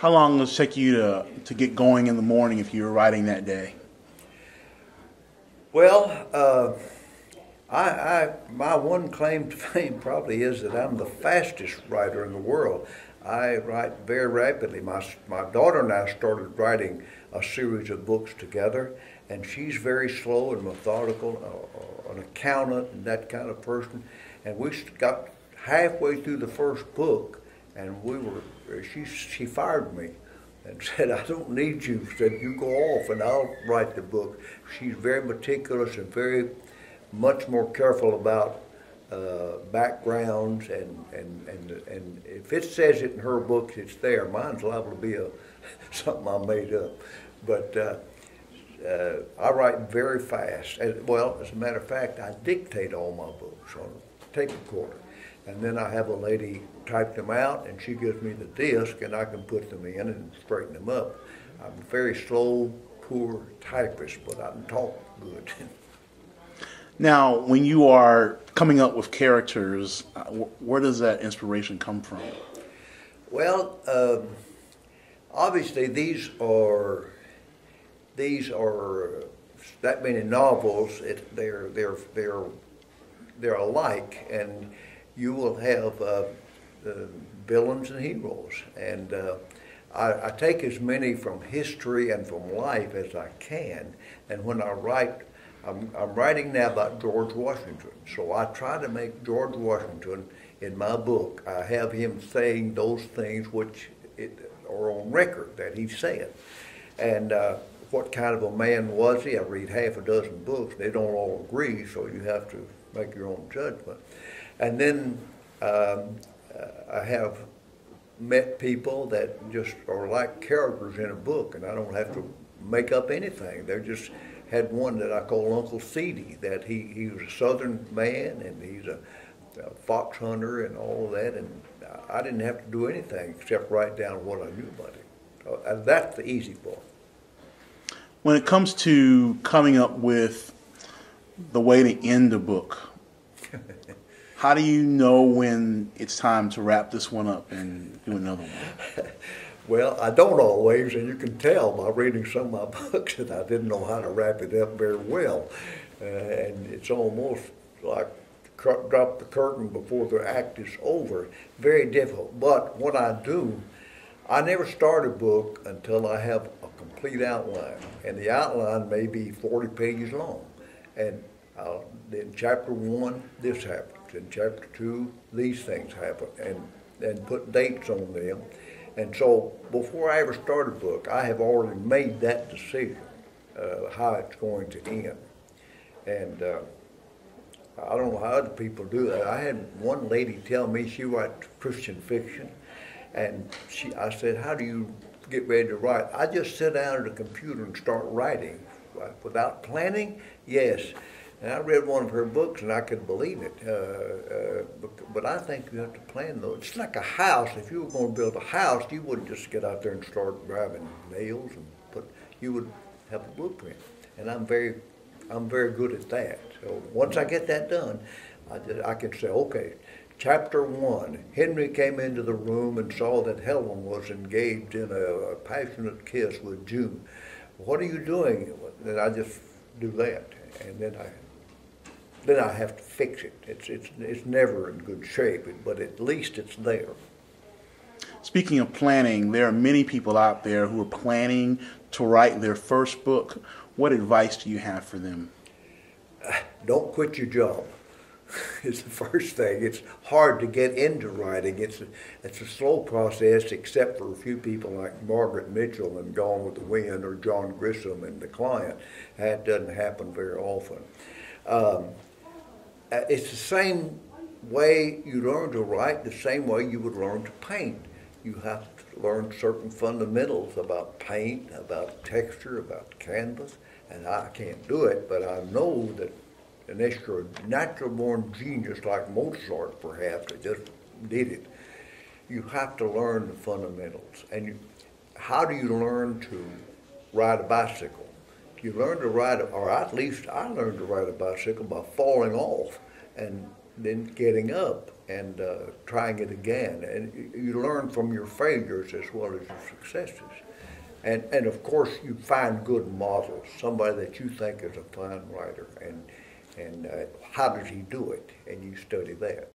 How long does it take you to, to get going in the morning if you were writing that day? Well, uh, I, I, my one claim to fame probably is that I'm the fastest writer in the world. I write very rapidly. My, my daughter and I started writing a series of books together, and she's very slow and methodical, uh, an accountant and that kind of person. And we got halfway through the first book, and we were she she fired me and said, "I don't need you." Said, "You go off, and I'll write the book." She's very meticulous and very much more careful about uh, backgrounds and, and, and, and if it says it in her books, it's there. Mine's liable to be a, something I made up. But uh, uh, I write very fast. As, well, as a matter of fact, I dictate all my books on a tape recorder. And then I have a lady type them out, and she gives me the disc, and I can put them in and straighten them up. I'm a very slow, poor typist, but I can talk good. Now, when you are coming up with characters, uh, where does that inspiration come from? Well, um, obviously these are these are that many novels. It, they're they're they're they're alike, and you will have uh, uh, villains and heroes. And uh, I, I take as many from history and from life as I can. And when I write I'm, I'm writing now about George Washington, so I try to make George Washington in my book. I have him saying those things which it, are on record that he said, and uh, what kind of a man was he? I read half a dozen books. They don't all agree, so you have to make your own judgment. And then um, uh, I have met people that just are like characters in a book, and I don't have to make up anything. They're just had one that I call Uncle Seedy, that he, he was a southern man and he's a, a fox hunter and all of that, and I didn't have to do anything except write down what I knew about him. So, uh, that's the easy part. When it comes to coming up with the way to end a book, how do you know when it's time to wrap this one up and do another one? Well, I don't always, and you can tell by reading some of my books that I didn't know how to wrap it up very well. Uh, and it's almost like drop the curtain before the act is over. Very difficult. But what I do, I never start a book until I have a complete outline. And the outline may be 40 pages long. And I'll, in chapter one, this happens. In chapter two, these things happen. And, and put dates on them and so before I ever start a book, I have already made that decision, uh, how it's going to end. And uh, I don't know how other people do that. I had one lady tell me she writes Christian fiction, and she, I said, how do you get ready to write? I just sit down at a computer and start writing. Without planning, yes. And I read one of her books and I could believe it. Uh, uh, but I think you have to plan though. It's like a house. If you were going to build a house, you wouldn't just get out there and start driving nails and put. You would have a blueprint. And I'm very, I'm very good at that. So once I get that done, I, just, I can say, okay, chapter one. Henry came into the room and saw that Helen was engaged in a, a passionate kiss with June. What are you doing? And I just do that, and then I then I have to fix it. It's, it's, it's never in good shape, but at least it's there. Speaking of planning, there are many people out there who are planning to write their first book. What advice do you have for them? don't quit your job. it's the first thing. It's hard to get into writing. It's a, it's a slow process, except for a few people like Margaret Mitchell and Gone with the Wind or John Grisham and the client. That doesn't happen very often. Um, Uh, it's the same way you learn to write, the same way you would learn to paint. You have to learn certain fundamentals about paint, about texture, about canvas, and I can't do it, but I know that unless you're a natural born genius like Mozart, perhaps, that just did it, you have to learn the fundamentals. And you, how do you learn to ride a bicycle? You learn to ride, or at least I learned to ride a bicycle by falling off and then getting up. and uh, trying it again. And you learn from your failures as well as your successes. And, and of course, you find good models, somebody that you think is a fine writer, and, and uh, how does he do it? And you study that.